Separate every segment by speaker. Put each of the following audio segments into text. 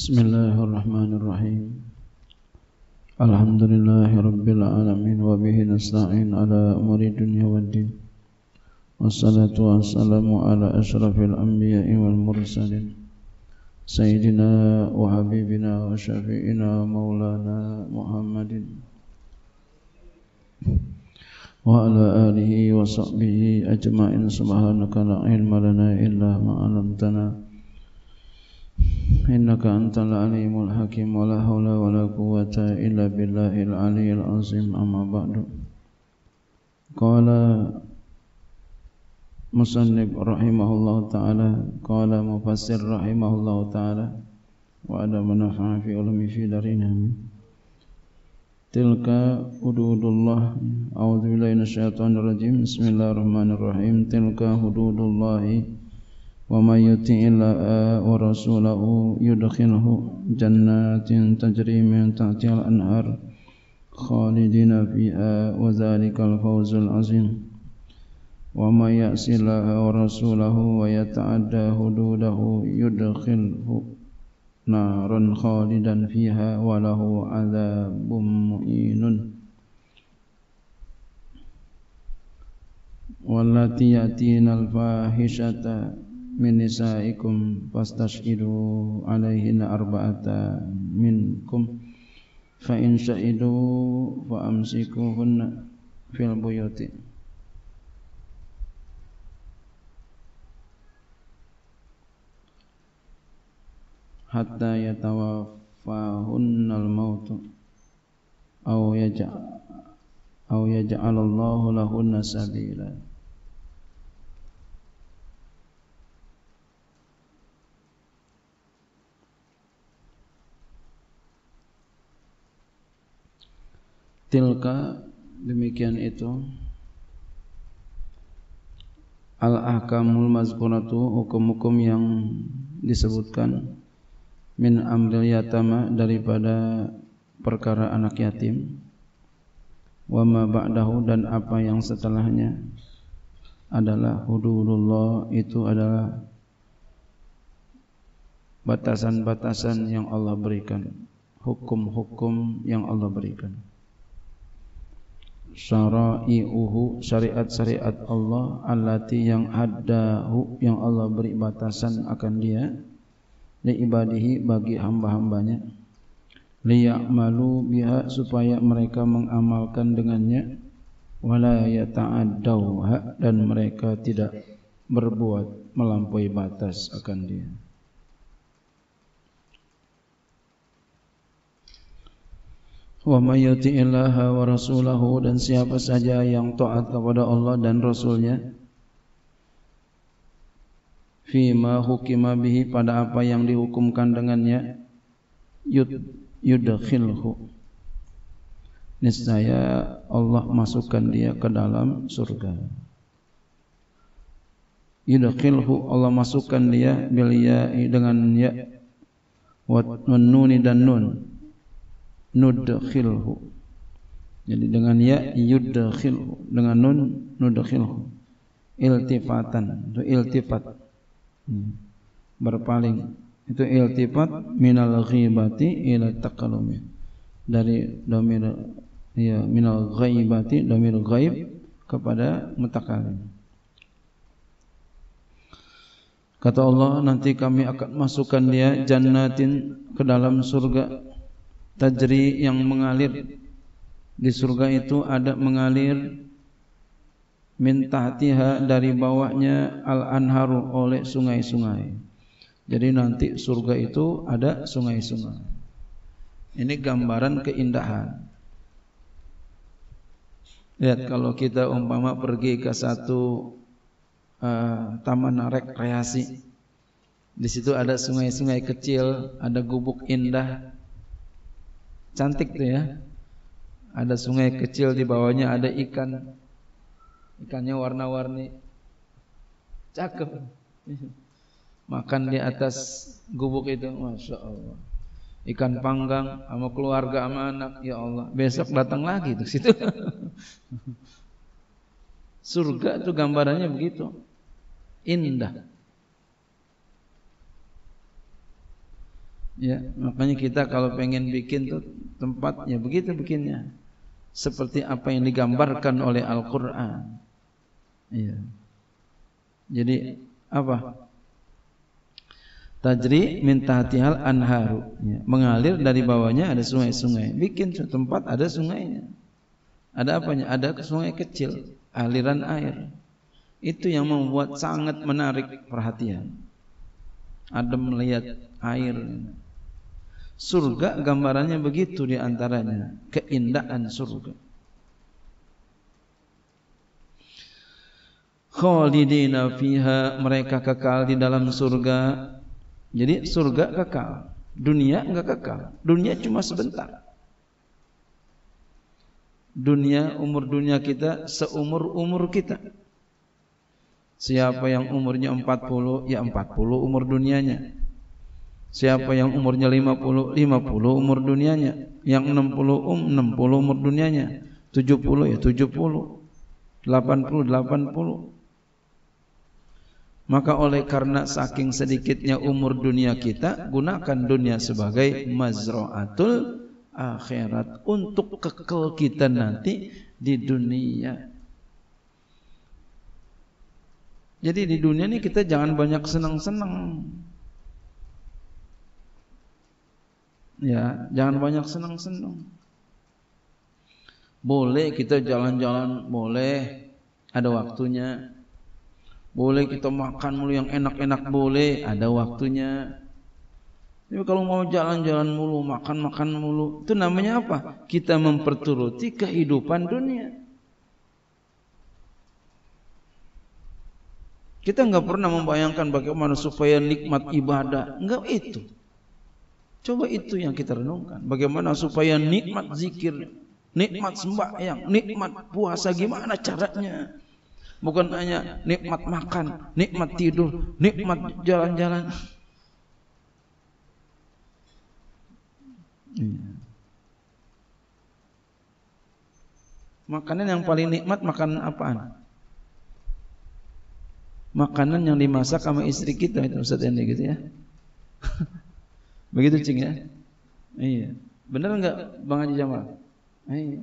Speaker 1: بسم الله الرحمن الرحيم. الحمد لله رب العالمين وبه نستعين على أمور الدنيا والدين. والصلاة والسلام على أشرف الأنبياء والمرسلين. سيدنا وحبيبنا وشفيئنا مولانا محمد. وعلى آله وصحبه أجمعين. سبحانك لا علم لنا إلا ما علمتنا. إنك أنت العليم الحكيم ولا حول ولا قوة إلا بالله العلي العظيم أما بعد. قال مصنف رحمه الله تعالى قال مفسر رحمه الله تعالى وعلى منفع في علم في دارنا. تلك حدود الله. أعوذ بالله من الشيطان الرجيم. بسم الله الرحمن الرحيم. تلك حدود الله. ومن يطع الله ورسوله يدخله جنات تجري من تحتها الأنهار خالدين فيها وذلك الفوز العظيم. ومن يعص الله ورسوله ويتعدى حدوده يدخله نارا خالدا فيها وله عذاب مهين. والتي يأتين الفاحشة min nisaikum fastashidu alaihin arba'ata minkum fa in syahidu fa amsikuhunna fil buyuti. Hatta yatawaffahunna al-maut aw yaj'al aw yaj'alallahu lahunna sabila tilka demikian itu. Al ahkamul mazkuratu hukum-hukum yang disebutkan min amril yatama daripada perkara anak yatim. Wa ma ba'dahu dan apa yang setelahnya adalah hududullah itu adalah batasan-batasan yang Allah berikan. Hukum-hukum yang Allah berikan syara'i'uhu syariat-syariat Allah allati yang haddahu yang Allah beri batasan akan dia li ibadihi bagi hamba-hambanya. Liya'malu biha supaya mereka mengamalkan dengannya. Wala yata'addauha dan mereka tidak berbuat melampaui batas akan dia Wa may yuti'illaha wa rasulahu dan siapa saja yang taat kepada Allah dan Rasulnya fima hukima bihi pada apa yang dihukumkan dengannya yud yudkhilhu. Niscaya Allah masukkan dia ke dalam surga. Yudkhilhu Allah masukkan dia bil ya dengan ya wa nun dan nun nudkhilhu. Jadi dengan ya yudkhilhu. Dengan nun nudkhilhu. Iltifatan. Itu iltifat. Hmm. berpaling. Itu iltifat minal ghibati ila taqallumi. Dari domir ya minal ghaibati domir ghaib kepada mutakalim kata Allah nanti kami akan masukkan dia jannatin ke dalam surga tajri yang mengalir di surga itu ada mengalir min tahtiha dari bawahnya al-anharu oleh sungai-sungai. Jadi nanti surga itu ada sungai-sungai. Ini gambaran keindahan. Lihat kalau kita umpama pergi ke satu uh, taman rekreasi. Di situ ada sungai-sungai kecil, ada gubuk indah, Cantik tuh ya. Ada sungai kecil di bawahnya ada ikan. Ikannya warna-warni. Cakep. Makan di atas gubuk itu, masya Allah. Ikan panggang sama keluarga sama anak, ya Allah. Besok datang lagi tuh situ. Surga itu gambarannya begitu. Indah. Ya, makanya kita kalau pengen bikin tuh tempatnya begitu bikinnya. Seperti apa yang digambarkan oleh Al-Qur'an. Iya. Jadi apa? Tajri min tahtihal anharu. Ya. Mengalir dari bawahnya ada sungai-sungai. Bikin tempat ada sungainya. Ada apanya? Ada sungai kecil, aliran air. Itu yang membuat sangat menarik perhatian. Ada melihat air. Surga gambarannya begitu di antaranya keindahan surga. Khalidina fiha mereka kekal di dalam surga. Jadi surga kekal, dunia enggak kekal. Dunia cuma sebentar. Dunia umur dunia kita seumur umur kita. Siapa yang umurnya 40 ya 40 umur dunianya. Siapa yang umurnya 50, 50 umur dunianya. Yang 60, um, 60 umur dunianya. 70 ya 70. 80, 80. Maka oleh karena saking sedikitnya umur dunia kita, gunakan dunia sebagai mazra'atul akhirat untuk kekal kita nanti di dunia. Jadi di dunia ini kita jangan banyak senang-senang. Ya, jangan banyak senang-senang. Boleh kita jalan-jalan, boleh ada waktunya. Boleh kita makan mulu yang enak-enak boleh, ada waktunya. Tapi kalau mau jalan-jalan mulu, makan-makan mulu, itu namanya apa? Kita memperturuti kehidupan dunia. Kita enggak pernah membayangkan bagaimana supaya nikmat ibadah. Enggak itu. Coba itu yang kita renungkan. Bagaimana supaya nikmat zikir, nikmat sembahyang, nikmat puasa gimana caranya? Bukan hanya nikmat makan, nikmat tidur, nikmat jalan-jalan. Iya. Makanan yang paling nikmat makan apaan? Makanan yang dimasak sama istri kita itu Ustaz gitu ya. Begitu cing ya? Iya. Benar enggak Bang Haji Jamal? Iya.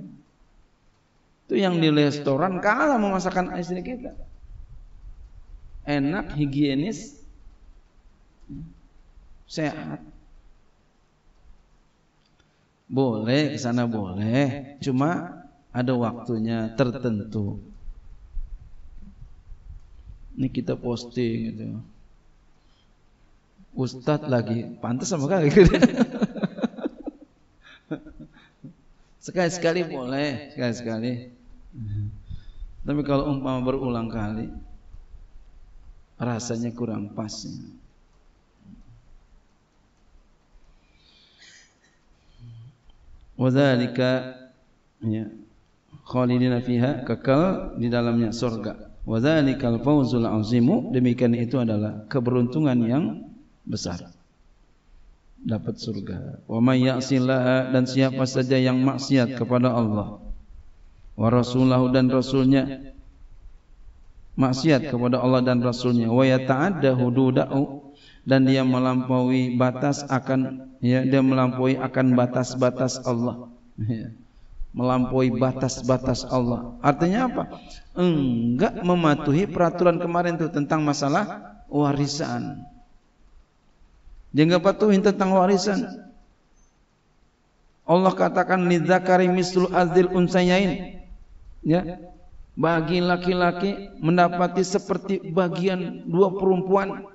Speaker 1: Itu yang di restoran kalah memasakkan istri kita. Enak, higienis, sehat. Boleh ke sana boleh, cuma ada waktunya tertentu. Ini kita posting gitu. Ustad lagi pantas sama kali sekali sekali boleh sekali sekali. Tapi kalau umpama berulang kali rasanya kurang pas. Wadzalika ya khalidina fiha kekal di dalamnya surga. Wadzalikal fawzul azimu demikian itu adalah keberuntungan yang besar. Dapat surga. Wa may dan siapa saja yang maksiat kepada Allah wa rasulahu dan rasulnya maksiat kepada Allah dan rasulnya wa yata'adda hududahu dan dia melampaui batas akan ya dia melampaui akan batas-batas Allah. Ya. melampaui batas-batas Allah. Artinya apa? Enggak mematuhi peraturan kemarin itu tentang masalah warisan dia enggak patuhin tentang warisan. Allah katakan lidzakari mislu azil unsayain. Ya. Bagi laki-laki mendapati seperti bagian dua perempuan.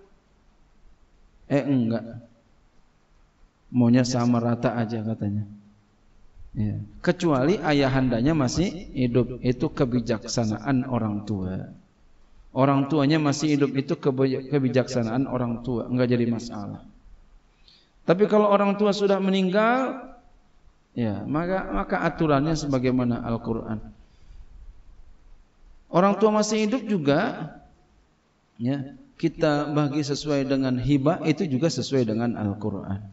Speaker 1: Eh enggak. Maunya sama rata aja katanya. Ya. Kecuali ayahandanya masih hidup. Itu kebijaksanaan orang tua. Orang tuanya masih hidup itu kebijaksanaan orang tua. Enggak jadi masalah. Tapi kalau orang tua sudah meninggal, ya maka maka aturannya sebagaimana Al-Quran. Orang tua masih hidup juga, ya kita bagi sesuai dengan hibah itu juga sesuai dengan Al-Quran.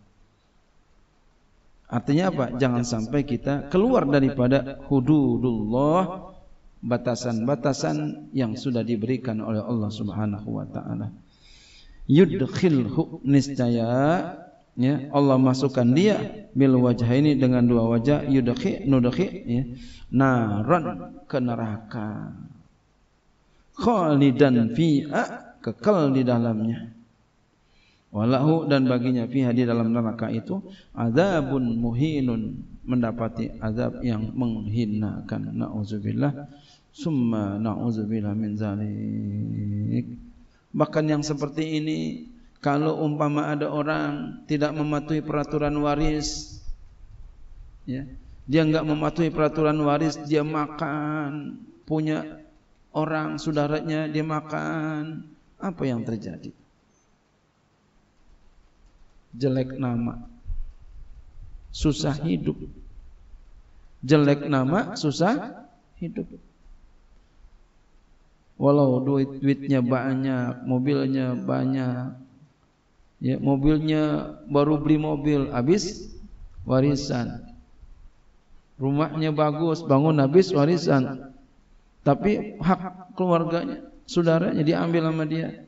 Speaker 1: Artinya apa? Jangan sampai kita keluar daripada hududullah batasan-batasan yang sudah diberikan oleh Allah Subhanahu wa taala. Yudkhilhu niscaya ya Allah masukkan dia bil wajah ini dengan dua wajah yudhi nudhi ya. naran ke neraka. Khalidan fi'a kekal di dalamnya. Walahu dan baginya fiha di dalam neraka itu azabun muhinun mendapati azab yang menghinakan. Nauzubillah summa nauzubillah min zalik. Bahkan yang seperti ini kalau umpama ada orang tidak mematuhi peraturan waris ya dia enggak mematuhi peraturan waris dia makan punya orang saudaranya dia makan apa yang terjadi? Jelek nama susah hidup. Jelek nama susah hidup. Walau duit duitnya banyak mobilnya banyak ya mobilnya baru beli mobil habis warisan. Rumahnya bagus bangun habis warisan. Tapi hak keluarganya saudaranya diambil sama dia.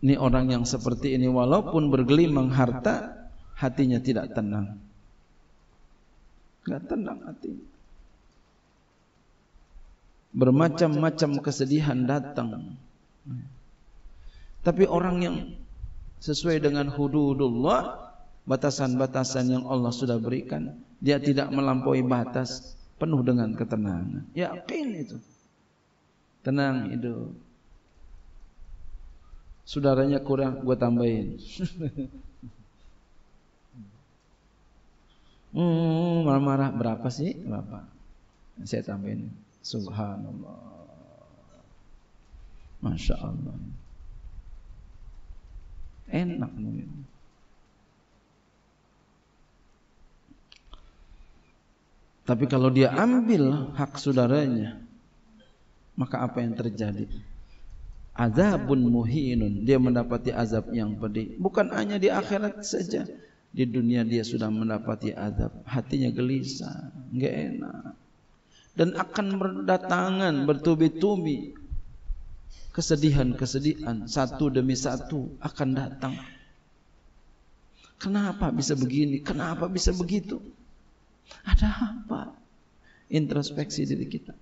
Speaker 1: Ini orang yang seperti ini walaupun bergelimang harta hatinya tidak tenang. Enggak tenang hati. Bermacam-macam kesedihan datang tapi orang yang sesuai dengan hududullah, batasan-batasan yang Allah sudah berikan, dia tidak melampaui batas, penuh dengan ketenangan. Yakin itu. Tenang itu. Saudaranya kurang, gua tambahin. hmm, marah-marah berapa sih? Berapa? Saya tambahin. Subhanallah. Masya Allah enak mungkin. Tapi kalau dia ambil hak saudaranya, maka apa yang terjadi? Azabun muhinun. Dia mendapati azab yang pedih. Bukan hanya di akhirat saja. Di dunia dia sudah mendapati azab. Hatinya gelisah. Enggak enak. Dan akan berdatangan bertubi-tubi kesedihan-kesedihan satu demi satu akan datang. Kenapa bisa begini? Kenapa bisa begitu? Ada apa? Introspeksi diri kita.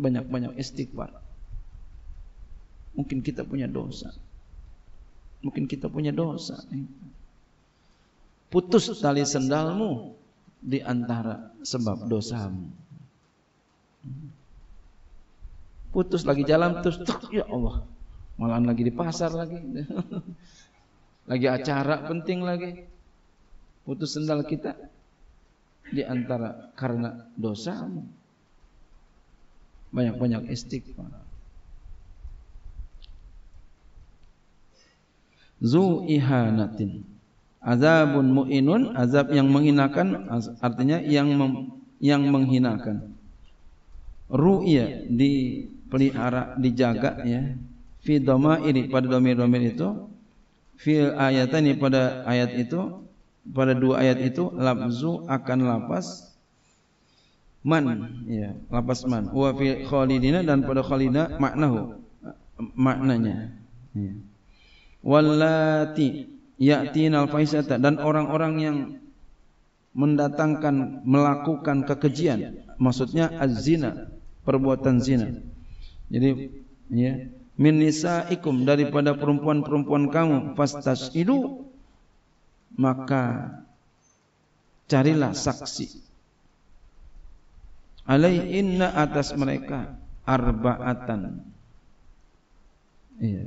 Speaker 1: Banyak-banyak istighfar. Mungkin kita punya dosa. Mungkin kita punya dosa. Putus tali sendalmu di antara sebab dosamu putus lagi jalan terus tuk, ya Allah. Malah lagi di pasar lagi. Lagi acara penting lagi. Putus sendal kita di antara karena dosa. Banyak-banyak istighfar. Zu ihanatin. Azabun mu'inun azab yang menghinakan artinya yang yang menghinakan. Ru'ya di pelihara dijaga ya. Fi ini pada domir-domir itu fi ayat ini pada ayat itu pada dua ayat itu lafzu akan lapas man ya lapas man. Wa fi khalidina dan pada khalidina maknahu maknanya ya. Wallati ya'tinal faisata dan orang-orang yang mendatangkan melakukan kekejian maksudnya az-zina perbuatan zina jadi ya. Min nisaikum daripada perempuan-perempuan kamu fastashidu maka carilah saksi. Alaihinna atas mereka arbaatan. Iya.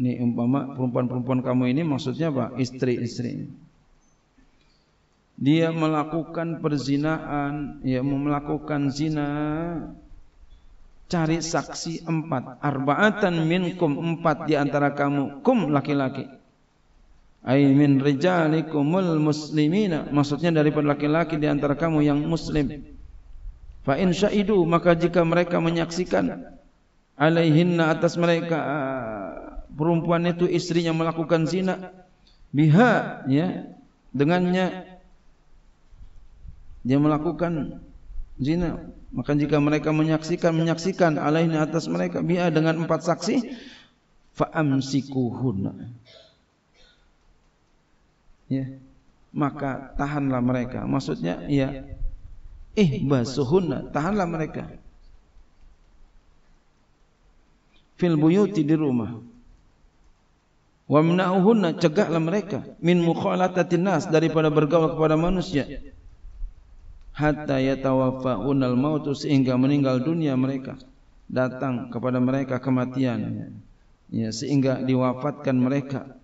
Speaker 1: Ini umpama perempuan-perempuan kamu ini maksudnya apa? Istri-istri. Dia melakukan perzinaan ya melakukan zina cari saksi empat. Arbaatan minkum empat di antara kamu. Kum laki-laki. Ay min rijalikumul muslimina. Maksudnya daripada laki-laki di antara kamu yang muslim. Fa in syaidu maka jika mereka menyaksikan alaihinna atas mereka perempuan itu istrinya melakukan zina biha ya dengannya dia melakukan zina. Maka jika mereka menyaksikan menyaksikan alaihi atas mereka bi'a dengan empat saksi fa'amsikuhunna ya. Maka tahanlah mereka. Maksudnya ya ihbasuhunna tahanlah mereka. Fil buyuti di rumah. Wa mna'uhunna cegahlah mereka. Min mukhalatatin nas. Daripada bergaul kepada manusia hatta yatawaffa'unal maut sehingga meninggal dunia mereka datang kepada mereka kematian. Ya sehingga diwafatkan mereka.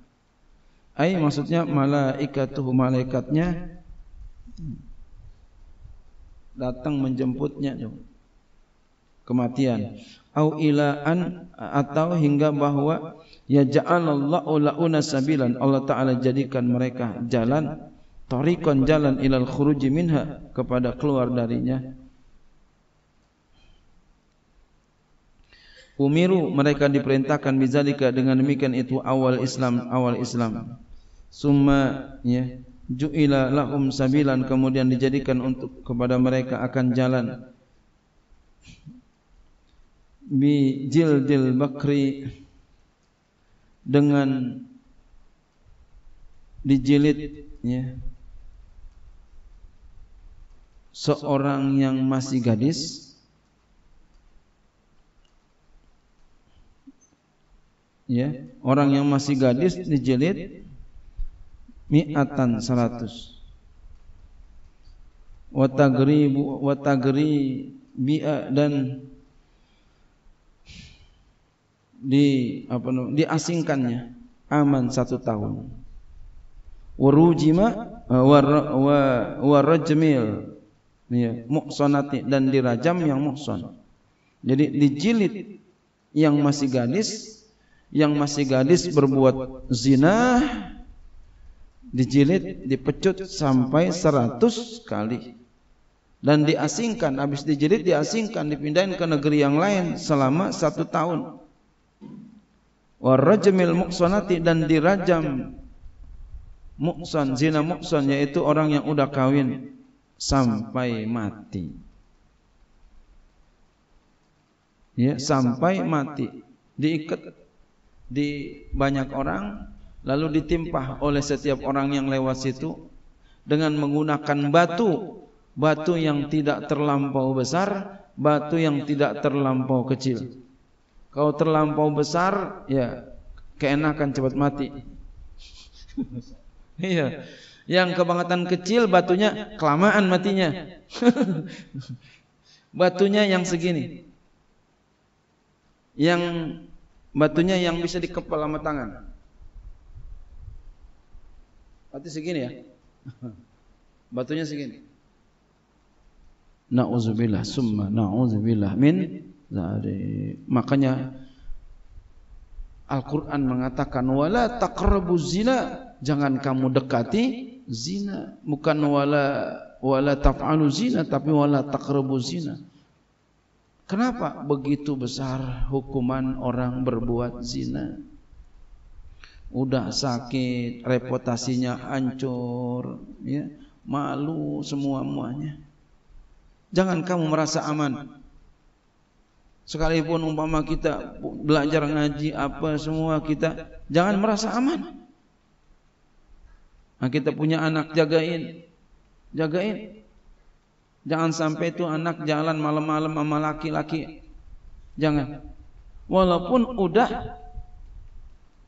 Speaker 1: Ai maksudnya malaikatuh malaikatnya datang menjemputnya kematian. Au ila an atau hingga bahwa ya ja'alallahu launa sabilan. Allah taala jadikan mereka jalan tariqan jalan ilal khuruj minha kepada keluar darinya Umiru mereka diperintahkan bizalika dengan demikian itu awal Islam awal Islam. Summa ya ju'ila lahum sabilan kemudian dijadikan untuk kepada mereka akan jalan bi jildil bakri dengan dijilid ya seorang yang masih gadis. Ya orang yang masih gadis dijilid mi'atan seratus watagri watagri bi'a dan di apa namanya diasingkannya aman satu tahun. Warujima uh, war wa warajmil ya muhsanati dan dirajam yang muhsan. jadi dijilid yang masih gadis yang masih gadis berbuat zina dijilid dipecut sampai seratus kali. dan diasingkan habis dijilid diasingkan dipindahin ke negeri yang lain selama satu tahun. warajmil muqsanati dan dirajam. muqsan zina muqsan yaitu orang yang udah kawin sampai mati. Ya sampai mati. Diikat di banyak orang lalu ditimpah oleh setiap orang yang lewat situ dengan menggunakan batu. Batu yang tidak terlampau besar batu yang tidak terlampau kecil. Kalau terlampau besar, ya keenakan cepat mati. Iya. Yang kebangetan kecil batunya kelamaan matinya. batunya yang segini. Yang batunya yang bisa dikepal sama tangan. Berarti segini ya. Batunya segini. Nauzubillah summa nauzubillah min Zari. Makanya Al-Quran mengatakan wala taqrabu zina jangan kamu dekati zina bukan wala wala taf'alu zina tapi wala taqrabu zina. Kenapa begitu besar hukuman orang berbuat zina? Udah sakit reputasinya hancur ya malu semua muanya jangan kamu merasa aman. Sekalipun umpama kita belajar ngaji apa semua kita jangan merasa aman. Nah, kita punya anak jagain, jagain. Jangan sampai itu anak jalan malam-malam sama laki-laki. Jangan. Walaupun udah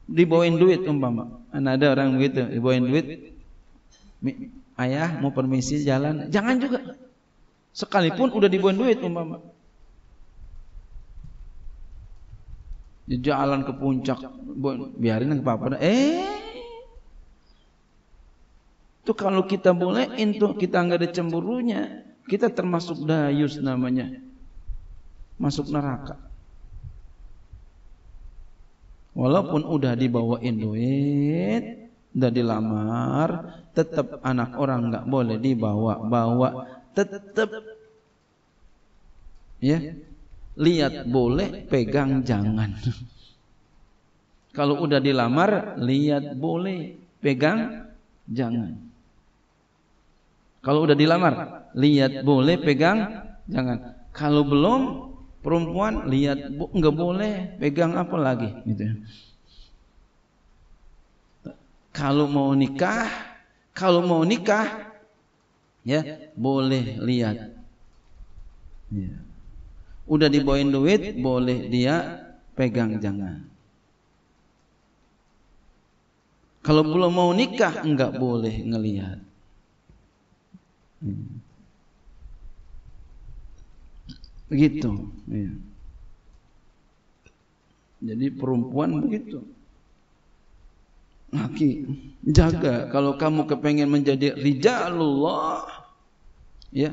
Speaker 1: dibawain duit umpama. Nah, ada orang begitu, dibawain duit. Ayah mau permisi jalan, jangan juga. Sekalipun udah dibawain duit umpama. jalan ke puncak biarin ke apa eh itu kalau kita boleh itu kita enggak ada cemburunya. Kita termasuk dayus namanya. Masuk neraka. Walaupun udah dibawain duit udah dilamar tetap anak orang enggak boleh dibawa bawa tetap ya. Lihat boleh, pegang jangan. Kalau udah dilamar, lihat boleh, pegang jangan. Kalau udah dilamar, lihat boleh, pegang jangan. Kalau belum, perempuan lihat enggak boleh, pegang apa lagi gitu. Kalau mau nikah, kalau mau nikah, ya boleh lihat. Ya. Udah dibawain duit, boleh dia pegang jangan. Kalau belum mau nikah, enggak boleh ngelihat. Hmm. Begitu. Ya. Jadi perempuan begitu. Laki jaga kalau kamu kepengen menjadi rijalullah ya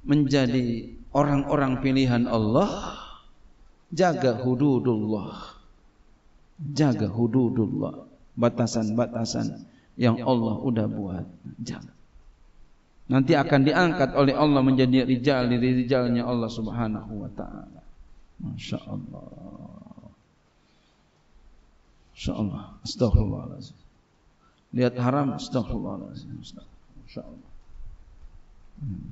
Speaker 1: menjadi orang-orang pilihan Allah jaga hududullah jaga hududullah batasan-batasan yang Allah udah buat jaga nanti akan diangkat oleh Allah menjadi rijal dari rijalnya Allah Subhanahu wa taala. Masyaallah. Insyaallah astagfirullahalazim lihat haram astagfirullahalazim insyaallah hmm.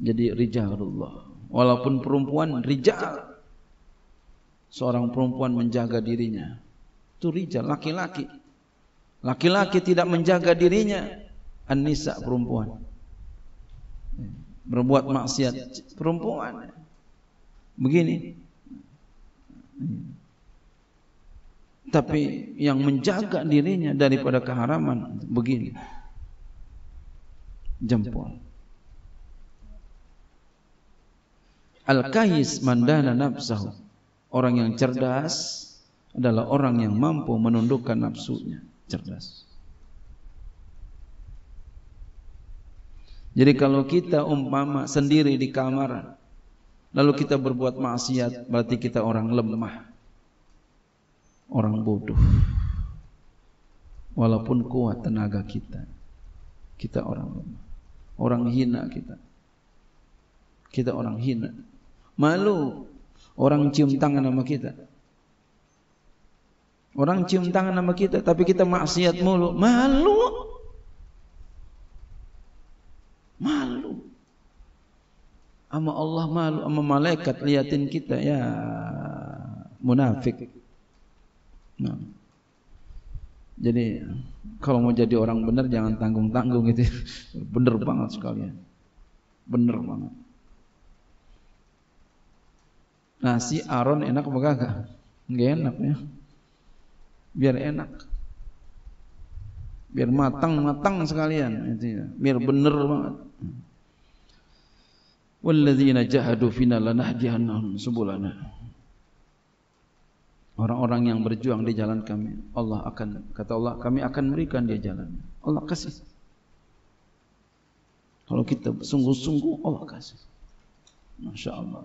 Speaker 1: jadi rijalullah. Walaupun perempuan rijal seorang perempuan menjaga dirinya itu rijal. Laki-laki. Laki-laki tidak menjaga dirinya An-Nisa perempuan. berbuat maksiat perempuan. begini. Tapi yang menjaga dirinya daripada keharaman begini. Jempol. Al-Kayis mandana nafsahu. Orang yang cerdas adalah orang yang mampu menundukkan nafsunya. Cerdas Jadi kalau kita umpama sendiri di kamar lalu kita berbuat maksiat berarti kita orang lemah. Orang bodoh. Walaupun kuat tenaga kita. Kita orang lemah. Orang hina kita. Kita orang hina. Malu orang cium tangan sama kita. Orang cium tangan sama kita tapi kita maksiat mulu. Malu. Malu. Sama Allah malu sama malaikat liatin kita ya munafik. Nah. jadi kalau mau jadi orang benar jangan tanggung-tanggung gitu. Benar banget sekalian. Benar banget. Nasi aron enak apa kagak? Enggak enak ya. Biar enak. Biar matang-matang sekalian itu ya. biar benar banget walladzina jahadu fina lanahdiyannahum subulana orang-orang yang berjuang di jalan kami Allah akan kata Allah kami akan berikan dia jalan. Allah kasih. Kalau kita sungguh-sungguh Allah kasih. Masya Allah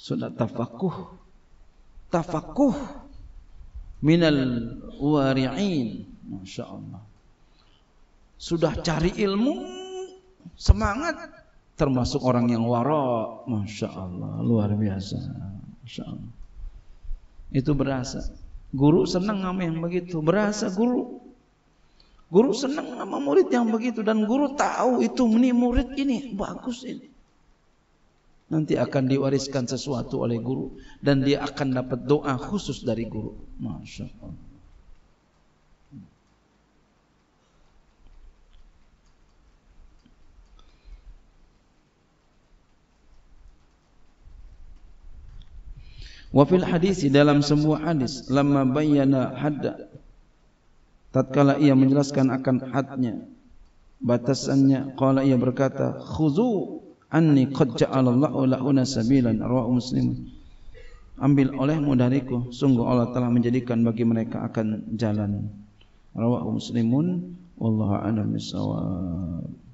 Speaker 1: sudah tafakuh. Tafakuh. Minal wari'in. Masya Allah sudah cari ilmu semangat. Termasuk orang yang wara. Masya Allah luar biasa. Masya Allah. Itu berasa. Guru senang sama yang begitu. Berasa guru. Guru senang sama murid yang begitu. Dan guru tahu itu ini murid ini. Bagus ini. Nanti akan diwariskan sesuatu oleh guru. Dan dia akan dapat doa khusus dari guru. Masya Allah. Wa fil hadis dalam sebuah hadis lama bayyana hadda. Tatkala ia menjelaskan akan hadnya batasannya qala ia berkata khuzu anni qad ja'alallahu lahuna sabilan rawahu muslim. Ambil olehmu dariku sungguh Allah telah menjadikan bagi mereka akan jalan. Rawahu muslimun wallahu a'lam bissawab